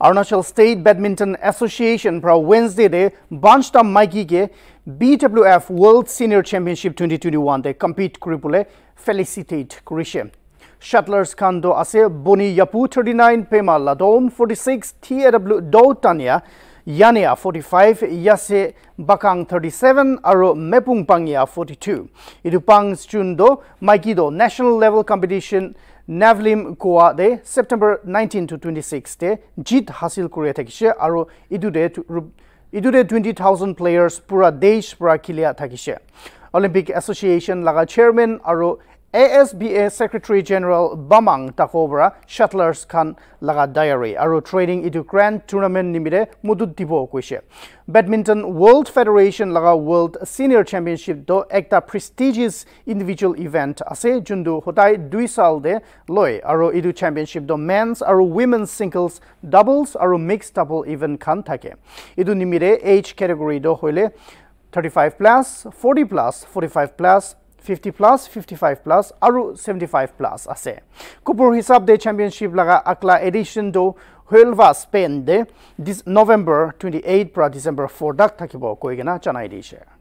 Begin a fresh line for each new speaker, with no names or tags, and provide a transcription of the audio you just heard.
Arunachal State Badminton Association pra Wednesday de bunch tam maiki ke BWF World Senior Championship 2021 de compete kripule felicitate kurishe. Shuttlers khan do ase Boni Yapu 39 Pema Ladon 46 TAW do tanya Yania 45, Yase Bakang 37, Aro Mepung Pangia 42. Itupang Stundo, Maikido National Level Competition, Navlim Koa de September 19 to 26 de Jit Hasil Korea Takisha, Aro Idude Idude 20,000 players Pura Desh Pura Kilia Takisha. Olympic Association Laga Chairman Aro ASBA Secretary General Bamang Takobra Shuttlers Khan Laga Diary Aru Training Itu Grand Tournament Nimide Mudud Dibo Kwishe Badminton World Federation Laga World Senior Championship Do Ekta Prestigious Individual Event Ase Jundu Hotai Dui Sal De Loi Aru Itu Championship Do Men's Aru Women's Singles Doubles Aru Mixed Double Event Khan Take Itu Nimide Age Category Do Hoile 35 plus, 40 plus, 45 plus, fifty plus fifty five plus আৰু seventy five plus আছে কুপুৰ হিচাপ দে championship লগা আকলা এডিশ্যনটো Huelva Spain দে ডিচ নৱেম্বৰ টুৱেণ্টি এইট পৰা ডিচেম্বৰ ফ'ৰ তাক থাকিব কৈ কিনে দিছে